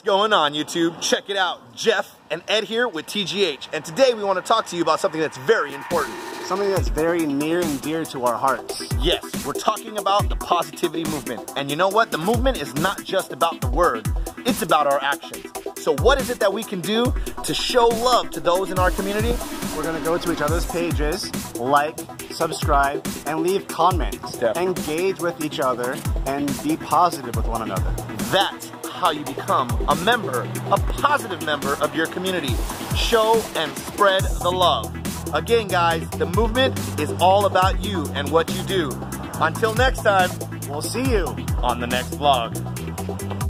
What's going on YouTube? Check it out. Jeff and Ed here with TGH. And today we want to talk to you about something that's very important. Something that's very near and dear to our hearts. Yes, we're talking about the positivity movement. And you know what? The movement is not just about the word, it's about our actions. So what is it that we can do to show love to those in our community? We're gonna go to each other's pages, like, subscribe, and leave comments. Engage with each other and be positive with one another. That's how you become a member, a positive member of your community. Show and spread the love. Again, guys, the movement is all about you and what you do. Until next time, We'll see you. on the next vlog.